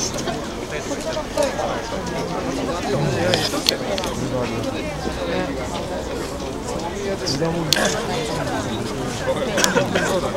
ました。